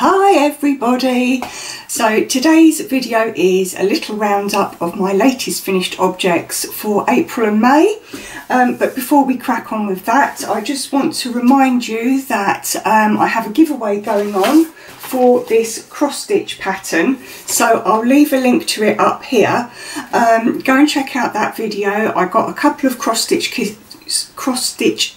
Hi everybody! So today's video is a little roundup of my latest finished objects for April and May. Um, but before we crack on with that, I just want to remind you that um, I have a giveaway going on for this cross stitch pattern. So I'll leave a link to it up here. Um, go and check out that video. I got a couple of cross stitch kits, cross stitch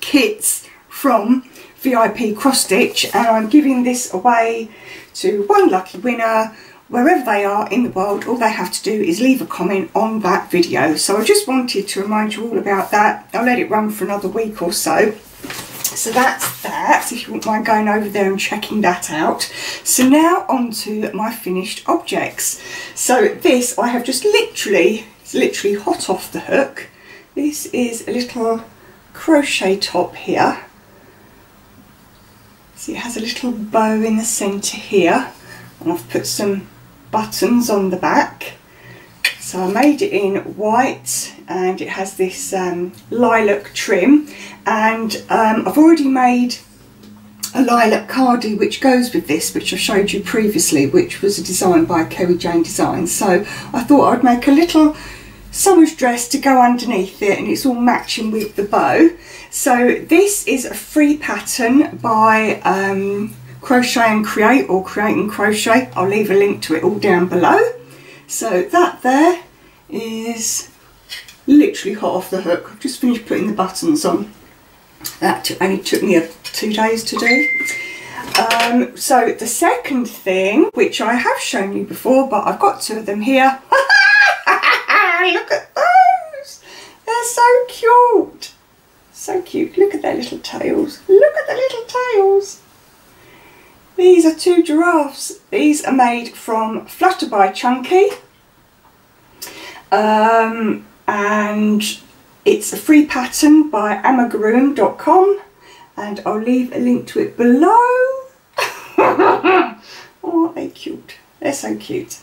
kits from VIP cross stitch and I'm giving this away to one lucky winner. Wherever they are in the world all they have to do is leave a comment on that video. So I just wanted to remind you all about that. I'll let it run for another week or so. So that's that if you wouldn't mind going over there and checking that out. So now on to my finished objects. So this I have just literally it's literally hot off the hook. This is a little crochet top here It has a little bow in the centre here, and I've put some buttons on the back. So I made it in white, and it has this um, lilac trim, and um, I've already made a lilac cardie which goes with this, which I showed you previously, which was a design by Kerry Jayne Designs. So I thought I'd make a little summer's dress to go underneath it and it's all matching with the bow. So this is a free pattern by um, Crochet and Create or Create and Crochet. I'll leave a link to it all down below. So that there is literally hot off the hook. I've just finished putting the buttons on. That only took me a, two days to do. Um, so the second thing, which I have shown you before, but I've got two of them here. look at those. They're so cute. So cute. Look at their little tails. Look at the little tails. These are two giraffes. These are made from Flutterby Chunky. Um, and it's a free pattern by amigurume.com and I'll leave a link to it below. oh, aren't cute? They're so cute.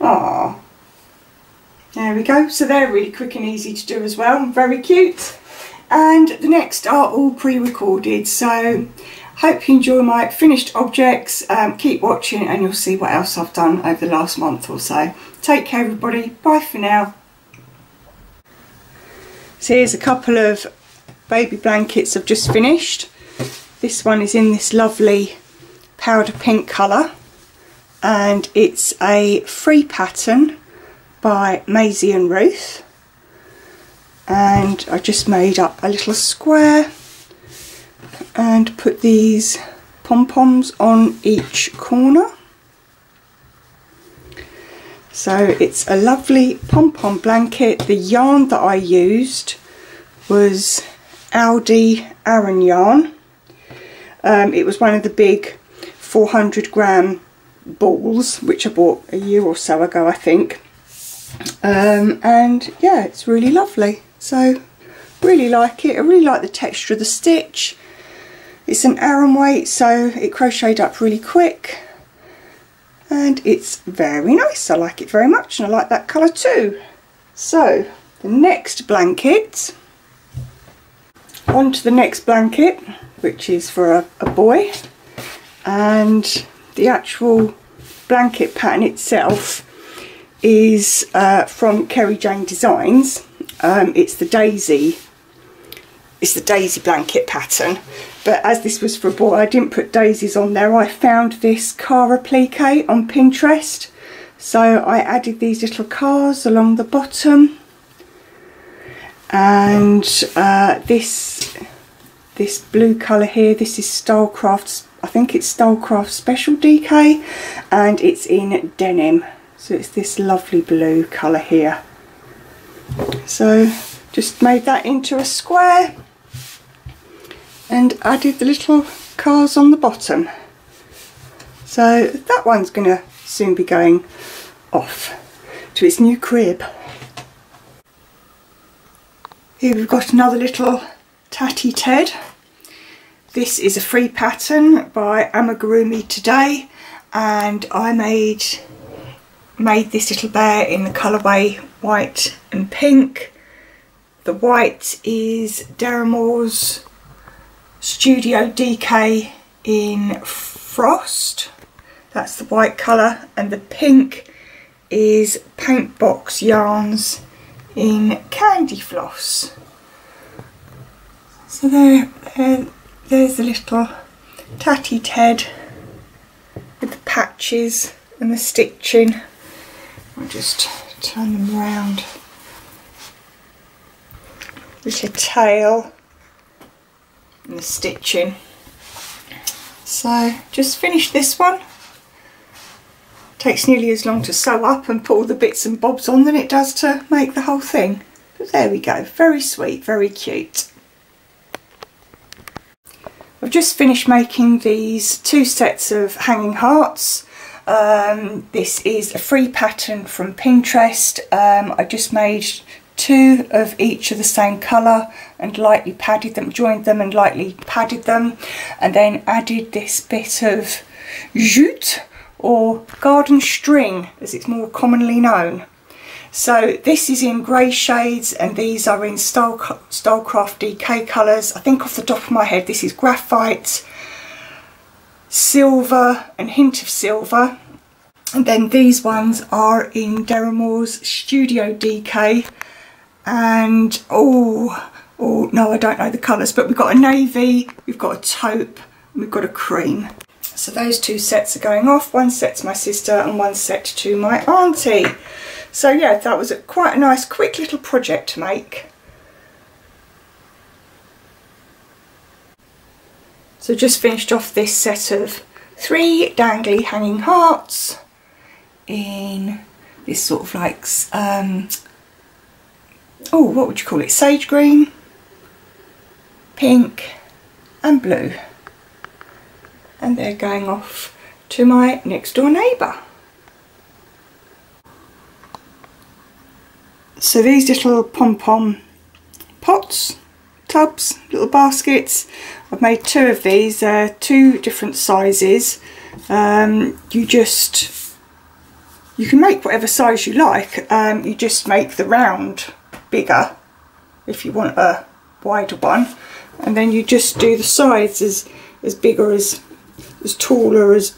Ah. There we go. So they're really quick and easy to do as well. Very cute. And the next are all pre-recorded. So hope you enjoy my finished objects. Um, keep watching and you'll see what else I've done over the last month or so. Take care everybody. Bye for now. So here's a couple of baby blankets I've just finished. This one is in this lovely powder pink colour and it's a free pattern by Maisie and Ruth. And I just made up a little square and put these pom-poms on each corner. So it's a lovely pom-pom blanket. The yarn that I used was Aldi Aran yarn. Um, it was one of the big 400 gram balls which I bought a year or so ago I think um, and yeah it's really lovely. So really like it. I really like the texture of the stitch. It's an Aran weight so it crocheted up really quick. And it's very nice. I like it very much and I like that colour too. So the next blanket. On to the next blanket which is for a, a boy. And the actual blanket pattern itself is uh, from Kerry Jayne Designs. Um, it's the daisy, it's the daisy blanket pattern. But as this was for a boy, I didn't put daisies on there. I found this car applique on Pinterest. So I added these little cars along the bottom. And uh, this this blue colour here, this is Stylecraft's, I think it's Stylecraft Special DK. And it's in denim. So it's this lovely blue colour here. So just made that into a square and added the little cars on the bottom. So that one's going to soon be going off to its new crib. Here we've got another little Tatty Ted. This is a free pattern by Amigurumi today and I made made this little bear in the colourway white and pink. The white is Deramores Studio DK in Frost. That's the white colour. And the pink is Paintbox Yarns in Candy Floss. So there, there there's the little tatty Ted with the patches and the stitching. I'll just turn them round. Little tail and the stitching. So just finished this one. Takes nearly as long to sew up and put all the bits and bobs on than it does to make the whole thing. But there we go, very sweet, very cute. I've just finished making these two sets of hanging hearts. Um, this is a free pattern from Pinterest. Um, I just made two of each of the same colour and lightly padded them, joined them and lightly padded them and then added this bit of jute or garden string as it's more commonly known. So this is in grey shades and these are in Style, Stylecraft DK colours. I think off the top of my head this is graphite, silver and hint of silver. And then these ones are in Deramores Studio DK and oh, oh no I don't know the colours but we've got a navy, we've got a taupe we've got a cream. So those two sets are going off. One set to my sister and one set to my auntie. So yeah, that was a, quite a nice quick little project to make. So just finished off this set of three dangly hanging hearts in this sort of like, um, oh, what would you call it? Sage green, pink and blue. And they're going off to my next door neighbour. So these little pom-pom pots, tubs, little baskets, I've made two of these, they're two different sizes. Um, you just, you can make whatever size you like, um, you just make the round bigger if you want a wider one. And then you just do the sides as, as big or as, as tall or as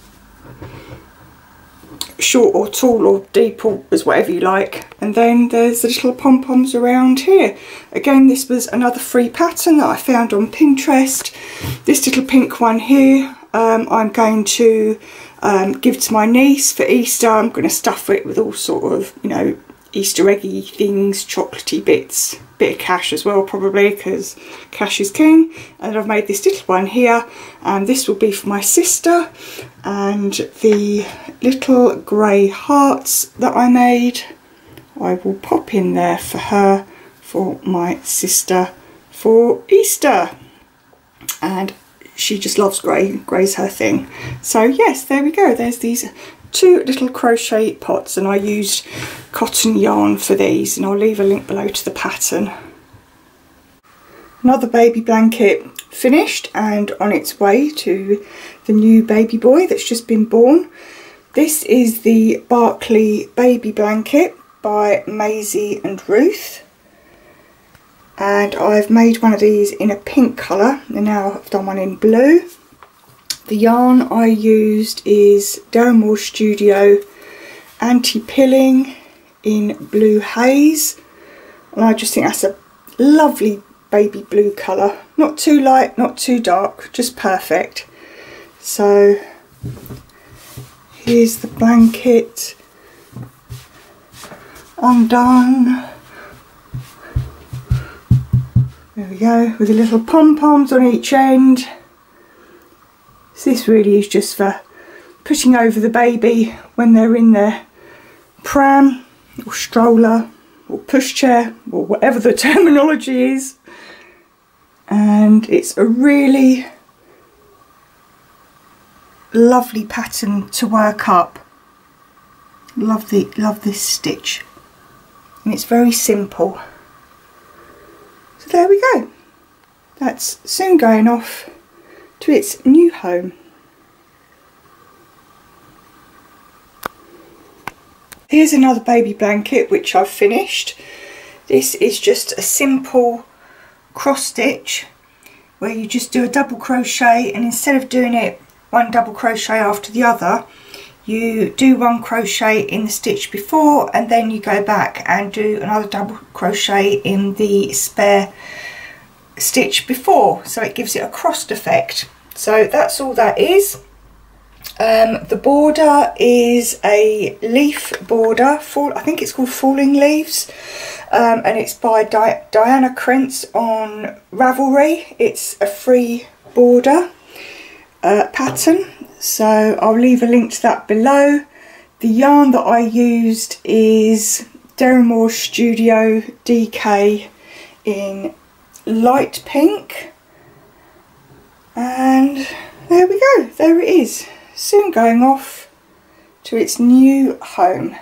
short or tall or deep or as whatever you like. And then there's the little pom-poms around here. Again this was another free pattern that I found on Pinterest. This little pink one here um, I'm going to um, give to my niece for Easter. I'm going to stuff it with all sort of you know Easter eggy things chocolatey bits bit of cash as well probably because cash is king. And I've made this little one here and this will be for my sister and the little grey hearts that I made. I will pop in there for her for my sister for Easter. And she just loves grey, grey's her thing. So yes, there we go, there's these two little crochet pots and I used cotton yarn for these and I'll leave a link below to the pattern. Another baby blanket finished and on its way to the new baby boy that's just been born. This is the Barclay baby blanket by Maisie and Ruth and I've made one of these in a pink colour and now I've done one in blue the yarn I used is Deramore Studio Anti-Pilling in Blue Haze. And I just think that's a lovely baby blue colour. Not too light, not too dark, just perfect. So here's the blanket undone. There we go, with the little pom-poms on each end. So this really is just for putting over the baby when they're in their pram or stroller or pushchair or whatever the terminology is. And it's a really lovely pattern to work up. Love the love this stitch. And it's very simple. So there we go. That's soon going off to its new home. Here's another baby blanket which I've finished. This is just a simple cross stitch where you just do a double crochet and instead of doing it one double crochet after the other you do one crochet in the stitch before and then you go back and do another double crochet in the spare stitch before. So it gives it a crossed effect. So that's all that is um, the border is a leaf border for I think it's called Falling Leaves um, and it's by Di Diana Krentz on Ravelry. It's a free border uh, pattern. So I'll leave a link to that below. The yarn that I used is Deramore Studio DK in light pink. And there we go. There it is soon going off to its new home